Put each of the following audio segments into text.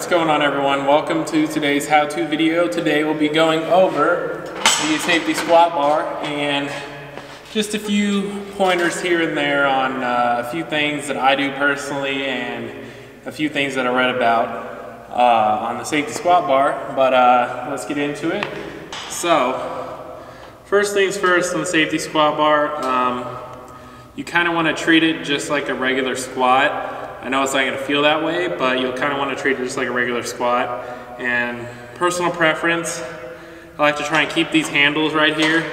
what's going on everyone? Welcome to today's how-to video. Today we'll be going over the safety squat bar and just a few pointers here and there on uh, a few things that I do personally and a few things that I read about uh, on the safety squat bar. But uh, let's get into it. So, first things first on the safety squat bar, um, you kind of want to treat it just like a regular squat. I know it's not going to feel that way, but you'll kind of want to treat it just like a regular squat. And personal preference, I like to try and keep these handles right here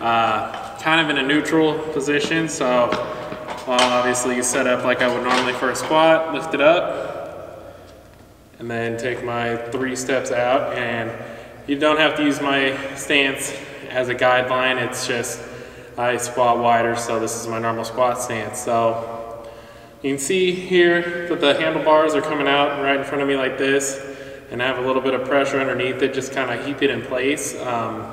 uh, kind of in a neutral position. So well, obviously you set up like I would normally for a squat, lift it up, and then take my three steps out. And you don't have to use my stance as a guideline. It's just I squat wider, so this is my normal squat stance. So you can see here that the handlebars are coming out right in front of me like this and I have a little bit of pressure underneath it, just kind of keep it in place. Um,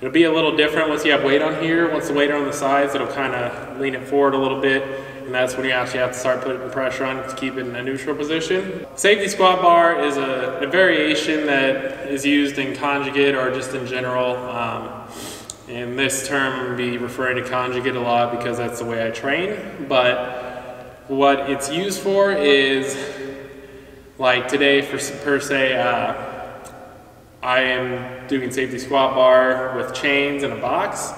it'll be a little different once you have weight on here. Once the weight are on the sides, it'll kind of lean it forward a little bit and that's when you actually have to start putting pressure on it to keep it in a neutral position. Safety squat bar is a, a variation that is used in conjugate or just in general. Um, and this term would be referring to conjugate a lot because that's the way I train. But what it's used for is, like today for per se, uh, I am doing safety squat bar with chains in a box.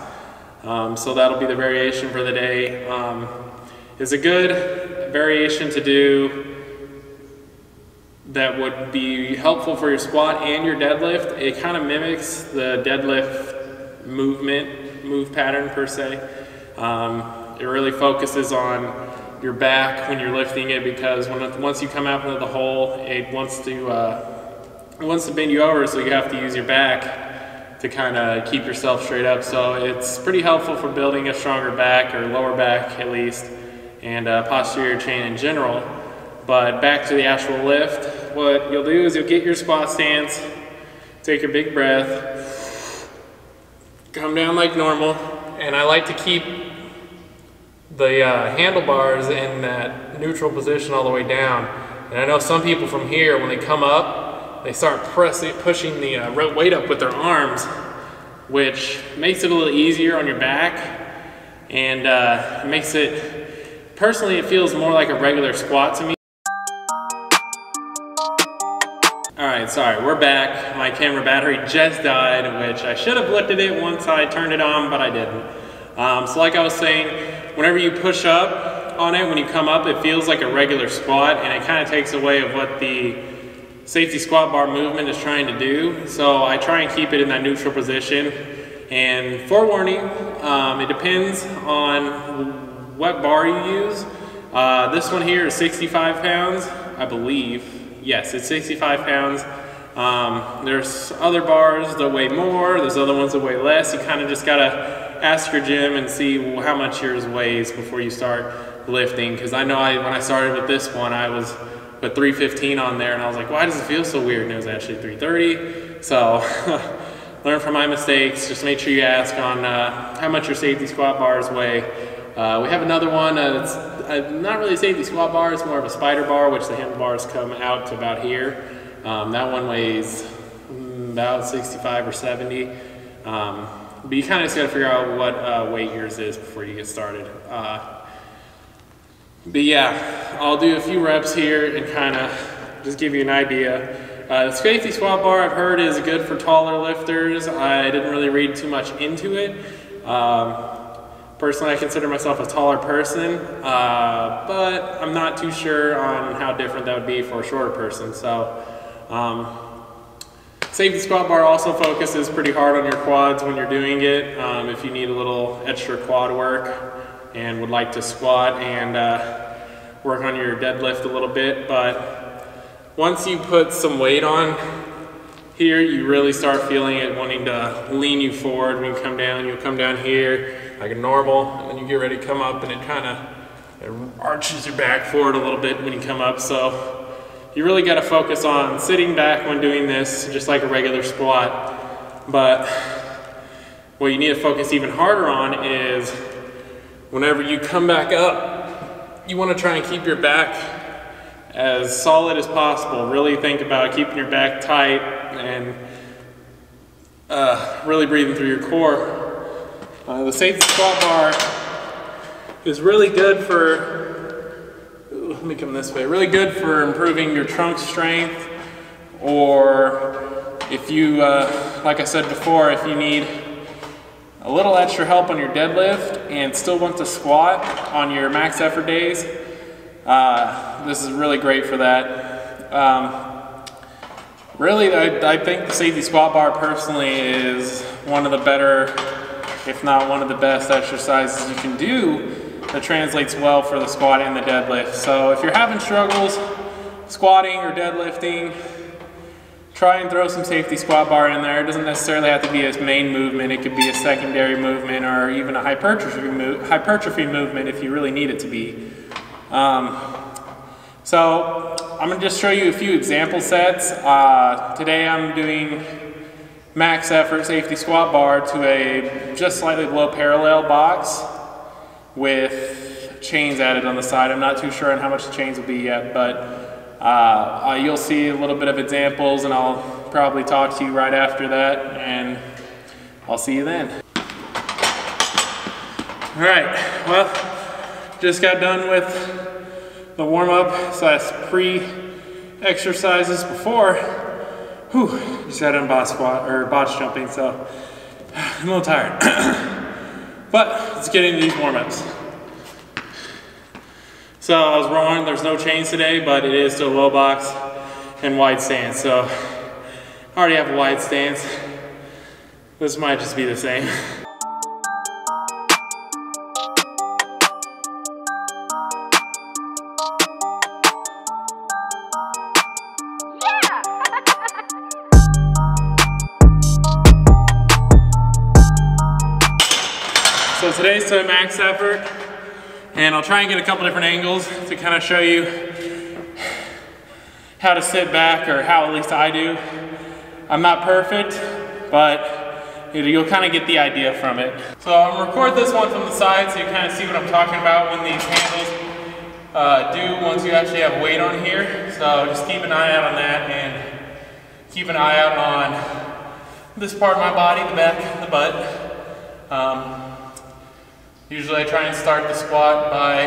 Um, so that'll be the variation for the day. Um, it's a good variation to do that would be helpful for your squat and your deadlift. It kind of mimics the deadlift movement, move pattern per se. Um, it really focuses on your back when you're lifting it because when once you come out into the hole, it wants to uh, it wants to bend you over, so you have to use your back to kind of keep yourself straight up. So it's pretty helpful for building a stronger back or lower back at least, and uh, posterior chain in general. But back to the actual lift, what you'll do is you'll get your squat stance, take your big breath, come down like normal, and I like to keep the uh, handlebars in that neutral position all the way down. And I know some people from here, when they come up, they start pressing, pushing the uh, weight up with their arms, which makes it a little easier on your back and uh, makes it, personally, it feels more like a regular squat to me. All right, sorry, we're back. My camera battery just died, which I should have looked at it once I turned it on, but I didn't. Um, so like I was saying, whenever you push up on it, when you come up, it feels like a regular squat and it kind of takes away of what the safety squat bar movement is trying to do. So I try and keep it in that neutral position. And forewarning, um, it depends on what bar you use. Uh, this one here is 65 pounds, I believe. Yes, it's 65 pounds. Um, there's other bars that weigh more, there's other ones that weigh less. You kind of just gotta ask your gym and see how much yours weighs before you start lifting. Because I know I, when I started with this one, I was put 315 on there, and I was like, why does it feel so weird? And it was actually 330. So learn from my mistakes. Just make sure you ask on uh, how much your safety squat bars weigh. Uh, we have another one. Uh, it's uh, not really a safety squat bar. It's more of a spider bar, which the handlebars come out to about here. Um, that one weighs about 65 or 70. Um, but you kind of just got to figure out what uh, weight yours is before you get started. Uh, but yeah, I'll do a few reps here and kind of just give you an idea. Uh, the safety squat bar I've heard is good for taller lifters. I didn't really read too much into it. Um, personally, I consider myself a taller person, uh, but I'm not too sure on how different that would be for a shorter person. So um, Safety squat bar also focuses pretty hard on your quads when you're doing it. Um, if you need a little extra quad work and would like to squat and uh, work on your deadlift a little bit. But once you put some weight on here, you really start feeling it wanting to lean you forward. When you come down, you'll come down here like a normal, and then you get ready to come up and it kind of arches your back forward a little bit when you come up. So you really got to focus on sitting back when doing this, just like a regular squat. But what you need to focus even harder on is whenever you come back up, you want to try and keep your back as solid as possible. Really think about keeping your back tight and uh, really breathing through your core. Uh, the safety squat bar is really good for, let me come this way, really good for improving your trunk strength or if you, uh, like I said before, if you need a little extra help on your deadlift and still want to squat on your max effort days, uh, this is really great for that. Um, really, I, I, think the safety squat bar personally is one of the better, if not one of the best exercises you can do that translates well for the squat and the deadlift. So if you're having struggles squatting or deadlifting, try and throw some safety squat bar in there. It doesn't necessarily have to be a main movement. It could be a secondary movement or even a hypertrophy, move, hypertrophy movement if you really need it to be. Um, so I'm going to just show you a few example sets. Uh, today I'm doing max effort safety squat bar to a just slightly below parallel box with chains added on the side. I'm not too sure on how much the chains will be yet, but uh, uh, you'll see a little bit of examples and I'll probably talk to you right after that and I'll see you then. All right, well, just got done with the warm-up slash pre-exercises before. Whew, just got done bot squat or box jumping, so I'm a little tired. but let's get into these warm-ups. So I was wrong, there's no chains today, but it is still low box and wide stance. So I already have a wide stance. This might just be the same. today's to max effort. And I'll try and get a couple different angles to kind of show you how to sit back or how at least I do. I'm not perfect, but you'll kind of get the idea from it. So I'm gonna record this one from the side so you kind of see what I'm talking about when these handles uh, do once you actually have weight on here. So just keep an eye out on that and keep an eye out on this part of my body, the back, the butt. Um, Usually I try and start the squat by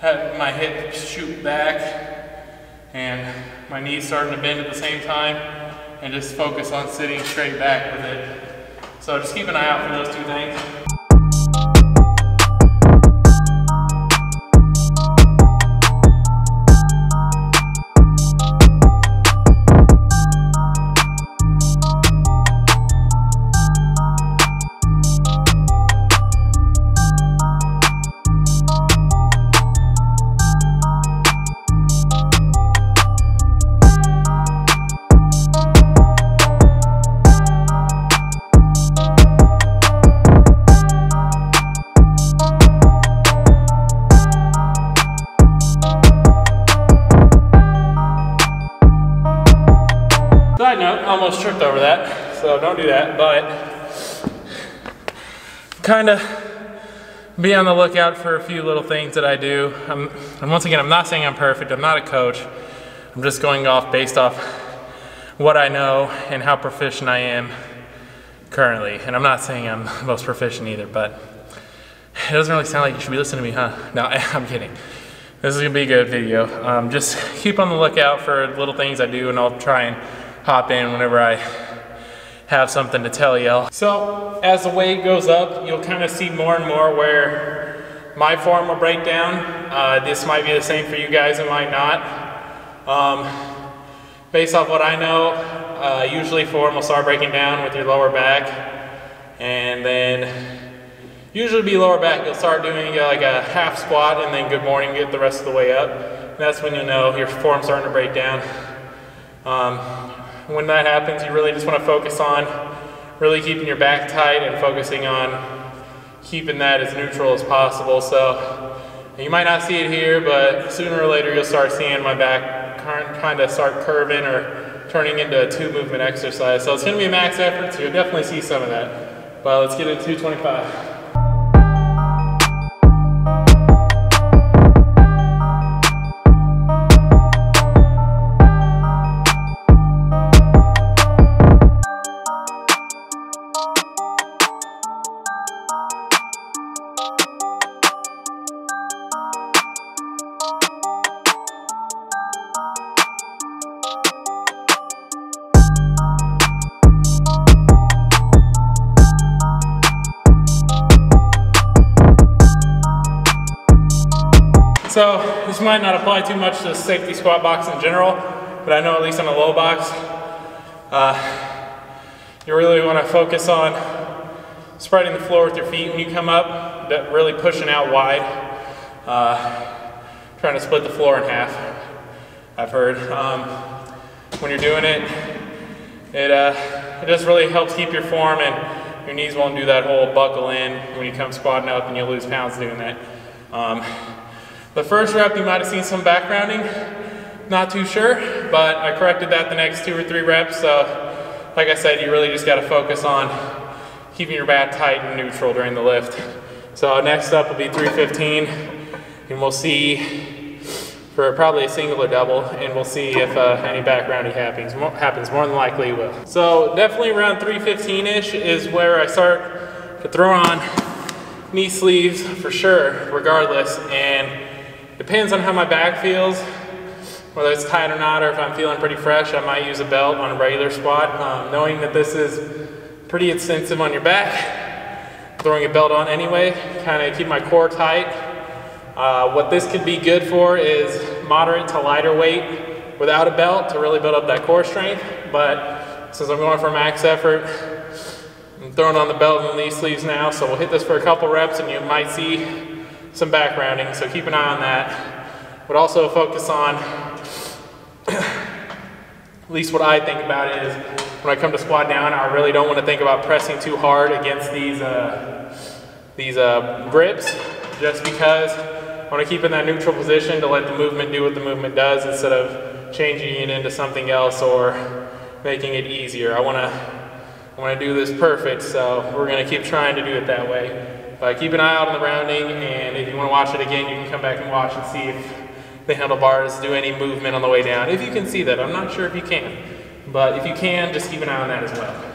having my hip shoot back and my knees starting to bend at the same time and just focus on sitting straight back with it. So just keep an eye out for those two things. Don't do that, but kind of be on the lookout for a few little things that I do. I'm, and once again, I'm not saying I'm perfect, I'm not a coach. I'm just going off based off what I know and how proficient I am currently. And I'm not saying I'm the most proficient either, but it doesn't really sound like you should be listening to me, huh? No, I'm kidding. This is gonna be a good video. Um, just keep on the lookout for little things I do and I'll try and hop in whenever I have something to tell y'all. So as the weight goes up, you'll kind of see more and more where my form will break down. Uh, this might be the same for you guys, it might not. Um, based off what I know, uh, usually form will start breaking down with your lower back and then usually be lower back, you'll start doing uh, like a half squat and then good morning, get the rest of the way up. That's when you know your form's starting to break down. Um, when that happens, you really just want to focus on really keeping your back tight and focusing on keeping that as neutral as possible. So you might not see it here, but sooner or later you'll start seeing my back kind of start curving or turning into a two movement exercise. So it's going to be a max effort, so you'll definitely see some of that. But let's get into 225. So this might not apply too much to safety squat box in general, but I know at least on a low box, uh, you really want to focus on spreading the floor with your feet when you come up, but really pushing out wide, uh, trying to split the floor in half, I've heard. Um, when you're doing it, it, uh, it just really helps keep your form and your knees won't do that whole buckle in when you come squatting up and you lose pounds doing that. Um, the first rep you might have seen some back rounding, not too sure, but I corrected that the next two or three reps. So like I said, you really just gotta focus on keeping your back tight and neutral during the lift. So next up will be 315 and we'll see for probably a single or double, and we'll see if uh, any back rounding happens. More, happens more than likely it will. So definitely around 315-ish is where I start to throw on knee sleeves for sure, regardless, and depends on how my back feels, whether it's tight or not, or if I'm feeling pretty fresh, I might use a belt on a regular squat. Um, knowing that this is pretty extensive on your back, throwing a belt on anyway, kind of keep my core tight, uh, what this could be good for is moderate to lighter weight without a belt to really build up that core strength. But since I'm going for max effort, I'm throwing on the belt and knee sleeves now. So we'll hit this for a couple reps and you might see some back rounding. So keep an eye on that. But also focus on, at least what I think about is, when I come to squat down, I really don't want to think about pressing too hard against these, uh, these uh, grips just because I want to keep in that neutral position to let the movement do what the movement does instead of changing it into something else or making it easier. I want to I want to do this perfect, so we're going to keep trying to do it that way. But keep an eye out on the rounding, and if you want to watch it again, you can come back and watch and see if the handlebars do any movement on the way down. If you can see that, I'm not sure if you can. But if you can, just keep an eye on that as well.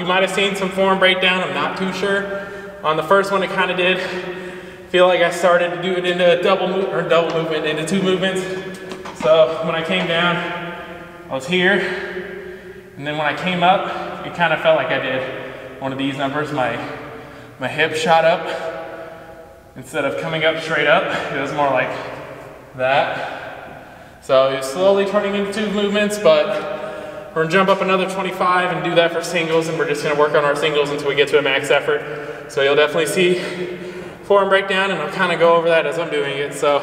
You might have seen some form breakdown, I'm not too sure. On the first one, it kind of did feel like I started to do it into a double move or double movement into two movements. So when I came down, I was here, and then when I came up, it kind of felt like I did one of these numbers. My my hip shot up instead of coming up straight up. It was more like that. So it was slowly turning into two movements, but we're gonna jump up another 25 and do that for singles, and we're just gonna work on our singles until we get to a max effort. So you'll definitely see form breakdown, and I'll kind of go over that as I'm doing it. So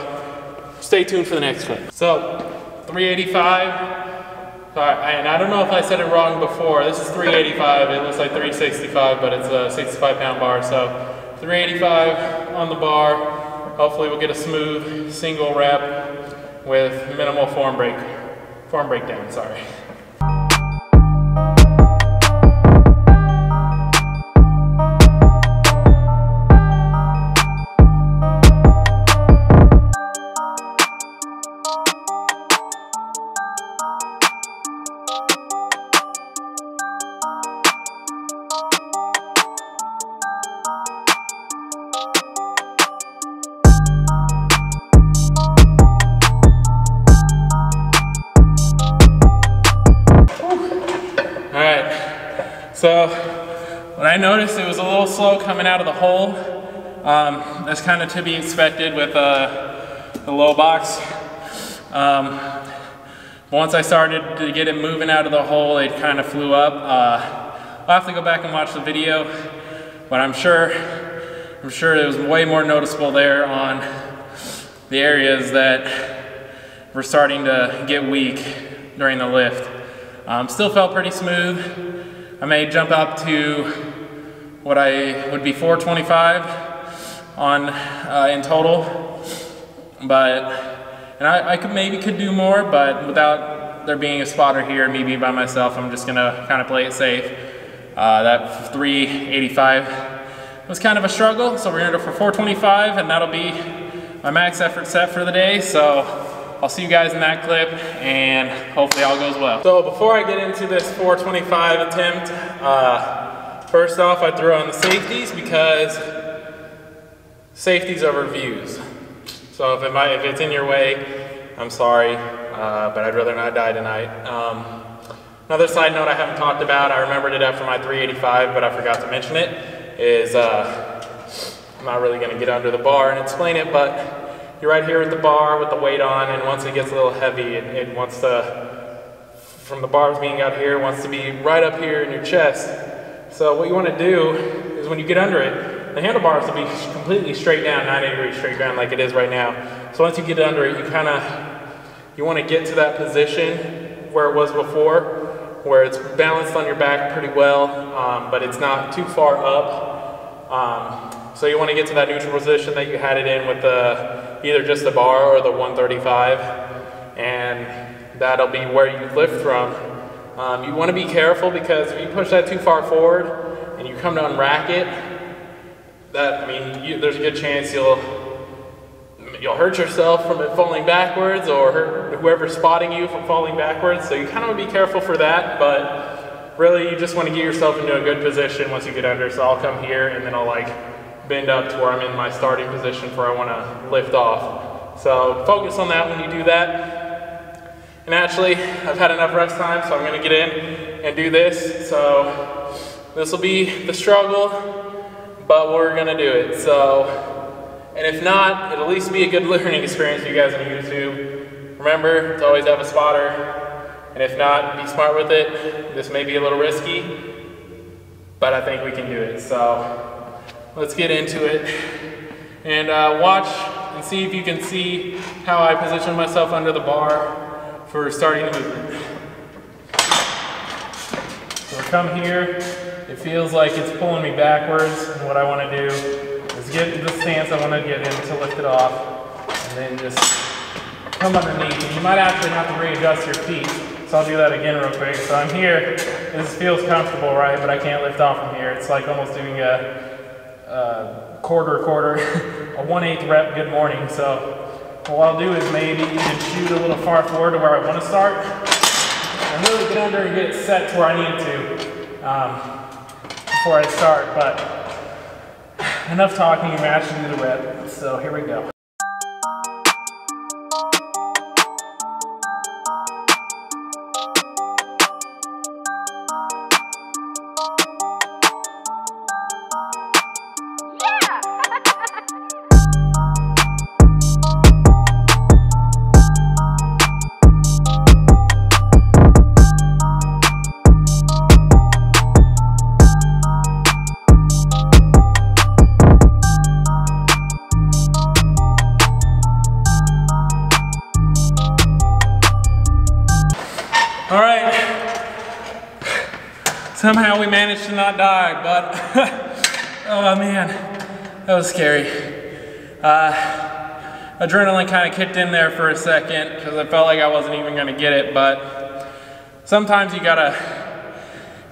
stay tuned for the next clip. So 385. and I don't know if I said it wrong before. This is 385. It looks like 365, but it's a 65 pound bar. So 385 on the bar. Hopefully we'll get a smooth single rep with minimal form break, form breakdown, sorry. So when I noticed it was a little slow coming out of the hole, um, that's kind of to be expected with uh, the low box. Um, once I started to get it moving out of the hole, it kind of flew up. Uh, I'll have to go back and watch the video, but I'm sure, I'm sure it was way more noticeable there on the areas that were starting to get weak during the lift. Um, still felt pretty smooth. I may jump up to what I would be 425 on uh, in total, but and I, I, could maybe could do more, but without there being a spotter here me being by myself, I'm just gonna kind of play it safe. Uh, that 385 was kind of a struggle, so we're gonna go for 425 and that'll be my max effort set for the day. So I'll see you guys in that clip and hopefully all goes well. So before I get into this 425 attempt, uh, first off I threw on the safeties because safeties over views. So if, it might, if it's in your way, I'm sorry, uh, but I'd rather not die tonight. Um, another side note I haven't talked about, I remembered it after my 385, but I forgot to mention it, is uh, I'm not really gonna get under the bar and explain it, but you're right here at the bar with the weight on, and once it gets a little heavy, it, it wants to, from the bars being out here, wants to be right up here in your chest. So what you wanna do is when you get under it, the handlebars will be completely straight down, 90 degrees straight down like it is right now. So once you get under it, you kind of, you want to get to that position where it was before, where it's balanced on your back pretty well, um, but it's not too far up. Um, so you want to get to that neutral position that you had it in with the, either just the bar or the 135, and that'll be where you lift from. Um, you want to be careful because if you push that too far forward and you come to unrack it, that, I mean, you, there's a good chance you'll you'll hurt yourself from it falling backwards or hurt whoever's spotting you from falling backwards. So you kind of want to be careful for that, but really you just want to get yourself into a good position once you get under. So I'll come here and then I'll like bend up to where I'm in my starting position for I want to lift off. So focus on that when you do that. And actually, I've had enough rest time, so I'm going to get in and do this. So this will be the struggle but we're gonna do it. So, and if not, it'll at least be a good learning experience for you guys on YouTube. Remember to always have a spotter, and if not, be smart with it. This may be a little risky, but I think we can do it. So, let's get into it. And uh, watch and see if you can see how I position myself under the bar for starting the movement. So come here, it feels like it's pulling me backwards, and what I want to do is get the stance I want to get in to lift it off, and then just come underneath. And you might actually have to readjust your feet, so I'll do that again real quick. So I'm here, this feels comfortable, right, but I can't lift off from here. It's like almost doing a, a quarter, quarter, a 1 8 rep good morning. So what I'll do is maybe even shoot a little far forward to where I want to start, and really get under and get set to where I need to. Um, before I start, but enough talking, we actually do the rep. So here we go. All right. Somehow we managed to not die, but oh man, that was scary. Uh, adrenaline kind of kicked in there for a second because I felt like I wasn't even going to get it, but sometimes you gotta,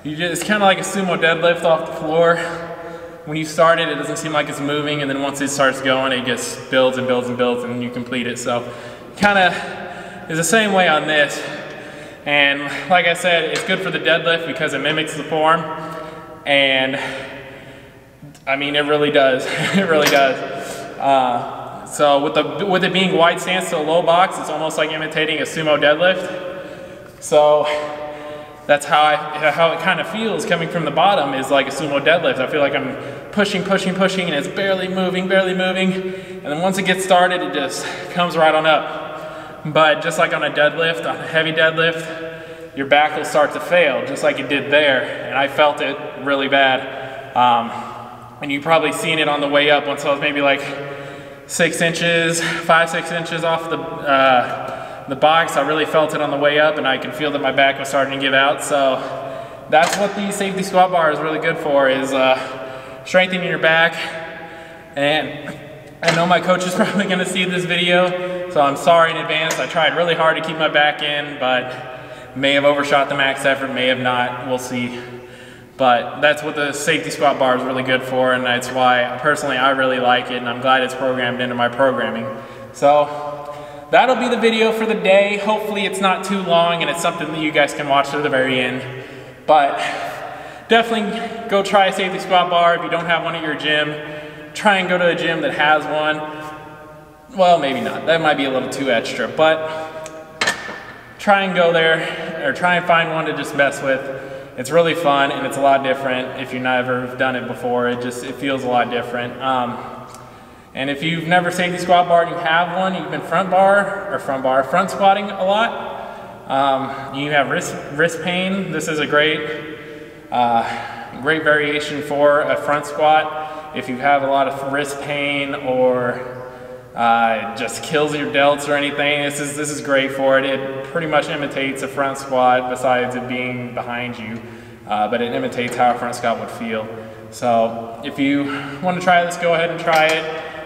you just, it's kind of like a sumo deadlift off the floor. When you start it, it doesn't seem like it's moving, and then once it starts going, it just builds and builds and builds, and you complete it. So, kind of is the same way on this. And like I said, it's good for the deadlift because it mimics the form. And I mean, it really does. it really does. Uh, so with, the, with it being wide stance to a low box, it's almost like imitating a sumo deadlift. So that's how, I, how it kind of feels coming from the bottom is like a sumo deadlift. I feel like I'm pushing, pushing, pushing, and it's barely moving, barely moving. And then once it gets started, it just comes right on up. But just like on a deadlift, on a heavy deadlift, your back will start to fail, just like it did there. And I felt it really bad. Um, and you probably seen it on the way up once I was maybe like six inches, five, six inches off the, uh, the box. I really felt it on the way up and I could feel that my back was starting to give out. So that's what the safety squat bar is really good for is uh, strengthening your back and I know my coach is probably gonna see this video, so I'm sorry in advance. I tried really hard to keep my back in, but May have overshot the max effort, may have not, we'll see. But that's what the safety squat bar is really good for, and that's why personally I really like it, and I'm glad it's programmed into my programming. So that'll be the video for the day. Hopefully it's not too long and it's something that you guys can watch to the very end. But definitely go try a safety squat bar if you don't have one at your gym. Try and go to a gym that has one. Well, maybe not. That might be a little too extra, but try and go there or try and find one to just mess with. It's really fun and it's a lot different if you've never done it before. It just it feels a lot different. Um, and if you've never safety squat bar and you have one, you've been front bar or front bar front squatting a lot. Um, you have wrist wrist pain. This is a great uh, great variation for a front squat. If you have a lot of wrist pain or uh, just kills your delts or anything. This is, this is great for it. It pretty much imitates a front squat besides it being behind you, uh, but it imitates how a front squat would feel. So if you want to try this, go ahead and try it.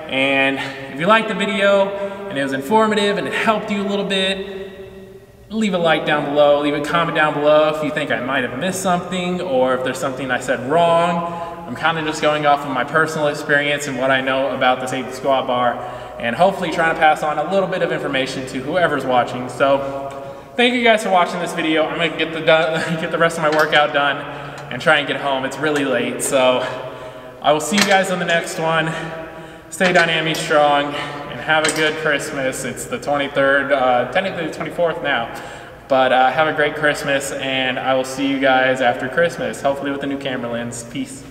And if you liked the video and it was informative and it helped you a little bit, leave a like down below, leave a comment down below if you think I might have missed something or if there's something I said wrong. I'm kind of just going off of my personal experience and what I know about the safety squat bar and hopefully trying to pass on a little bit of information to whoever's watching. So thank you guys for watching this video. I'm gonna get the, done, get the rest of my workout done and try and get home. It's really late, so I will see you guys on the next one. Stay Dynami strong and have a good Christmas. It's the 23rd, uh, technically the 24th now. But uh, have a great Christmas, and I will see you guys after Christmas, hopefully with a new camera lens. Peace.